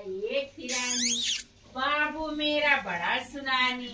एक फिरानी बाबू मेरा बड़ा सुनानी।